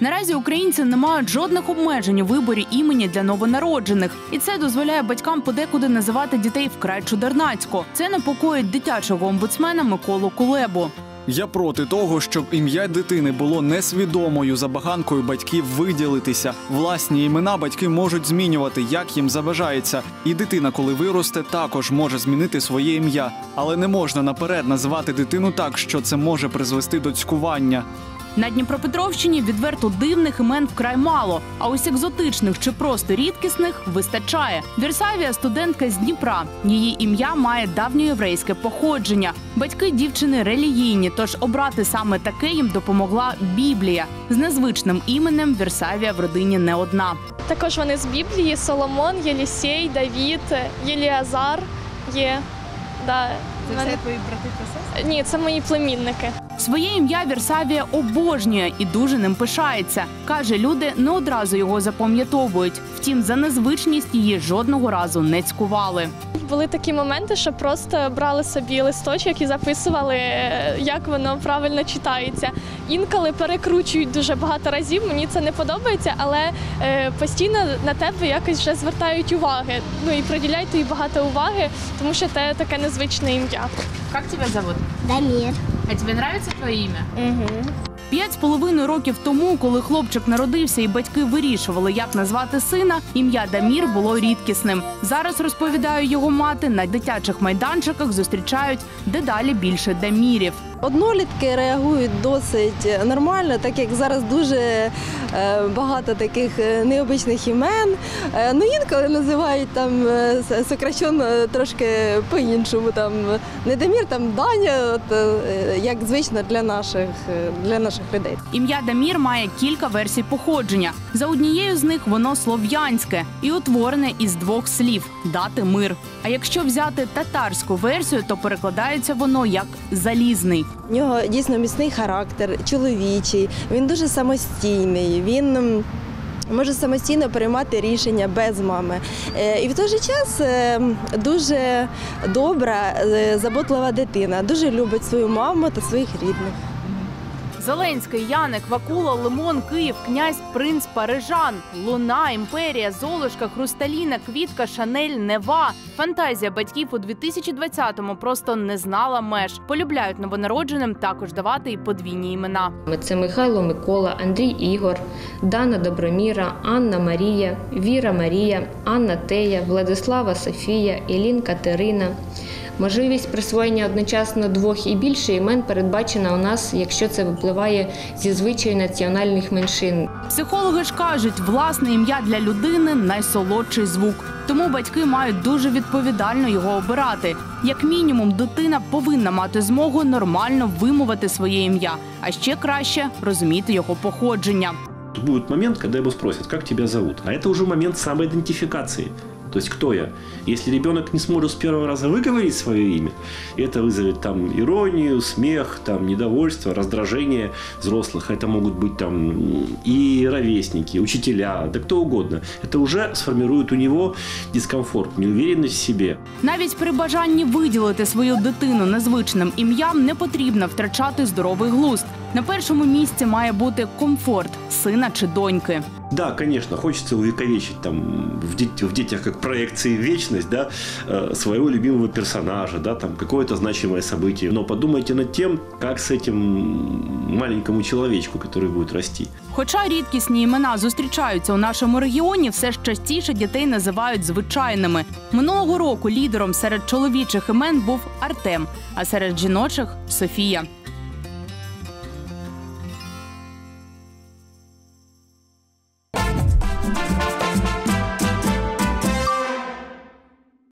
Наразі українці не мають жодних обмежень у виборі імені для новонароджених, і це дозволяє батькам подекуди називати дітей вкрай чудернацько. Це непокоїть дитячого омбудсмена Миколу Кулебу. Я проти того, щоб ім'я дитини було несвідомою забаганкою батьків виділитися. Власні імена батьки можуть змінювати, як їм забажається. І дитина, коли виросте, також може змінити своє ім'я. Але не можна наперед називати дитину так, що це може призвести до цькування. На Дніпропетровщині відверто дивних імен вкрай мало, а ось екзотичних чи просто рідкісних вистачає. Вірсавія студентка з Дніпра. Її ім'я має давньоєврейське походження. Батьки дівчини релігійні, тож обрати саме таке їм допомогла Біблія. З незвичним іменем Вірсавія в родині не одна. Також вони з Біблії: Соломон, Єлісей, Давід, Єліазар є. Да. Це все твої брати та сестри? Ні, це мої племінники. Своє ім'я Вірсавія обожнює і дуже ним пишається. Каже, люди не одразу його запам'ятовують. Втім, за незвичність її жодного разу не цькували. Були такі моменти, що просто брали собі листочок і записували, е, як воно правильно читається. Інколи перекручують дуже багато разів. Мені це не подобається, але е, постійно на тебе якось вже звертають уваги. Ну і приділяють тобі багато уваги, тому що це таке незвичне ім'я. Як тебе зовут? Дамир. А тобі подобається твоє ім'я? Угу. П'ять з половиною років тому, коли хлопчик народився і батьки вирішували, як назвати сина, ім'я Дамір було рідкісним. Зараз розповідає його мати на дитячих майданчиках зустрічають дедалі більше Дамірів. Однолітки реагують досить нормально, так як зараз дуже е, багато таких е, необичних імен. Е, ну інколи називають там е, сокращено трошки по-іншому. Там не Дамір, там Даня, от, е, як звично для наших, е, для наших людей. Ім'я Дамір має кілька версій походження. За однією з них воно слов'янське і утворене із двох слів дати мир. А якщо взяти татарську версію, то перекладається воно як залізний. У нього дійсно міцний характер, чоловічий, він дуже самостійний. Він може самостійно приймати рішення без мами. Е, І в той же час е, дуже добра, е, заботлива дитина, дуже любить свою маму та своїх рідних. Зеленський, Яник, Вакула, Лимон, Київ, князь, принц, Парижан, Луна, Імперія, Золушка, Хрусталіна, Квітка, Шанель, Нева. Фантазія батьків у 2020-му просто не знала меж. Полюбляють новонародженим також давати і подвійні імена. Це Михайло Микола, Андрій Ігор, Дана Доброміра, Анна Марія, Віра Марія, Анна Тея, Владислава Софія, Ілін Катерина. Можливість присвоєння одночасно двох і більше імен передбачена у нас, якщо це випливає зі звичаю національних меншин. Психологи ж кажуть, власне ім'я для людини найсолодший звук. Тому батьки мають дуже відповідально його обирати. Як мінімум, дитина повинна мати змогу нормально вимовити своє ім'я, а ще краще розуміти його походження. Будет момент, когда его спросят, как тебя зовут. А это уже момент самоидентификации. То есть кто я? Если ребенок не сможет с первого раза выговорить свое имя, это вызовет там иронию, смех, там недовольство, раздражение взрослых. Это могут быть там м, и ровесники, учителя, да кто угодно. Это уже сформирует у него дискомфорт, неуверенность в себе. Навіть при бажанні виділити свою дитину незвичним ім'ям не потрібно втрачати здоровий глузд. На першому місці має бути комфорт сина чи доньки. Да, конечно, хочется увековечить там в, дет- в детях как проекции в вечность, да, э, своего любимого персонажа, да, там какое-то значимое событие. Но подумайте над тем, как с этим маленькому человечку, который будет расти. Хоча рідкісні імена зустрічаються у нашому регіоні, все ж частіше дітей називають звичайними. Минулого року лідером серед чоловічих імен був Артем, а серед жіночих Софія.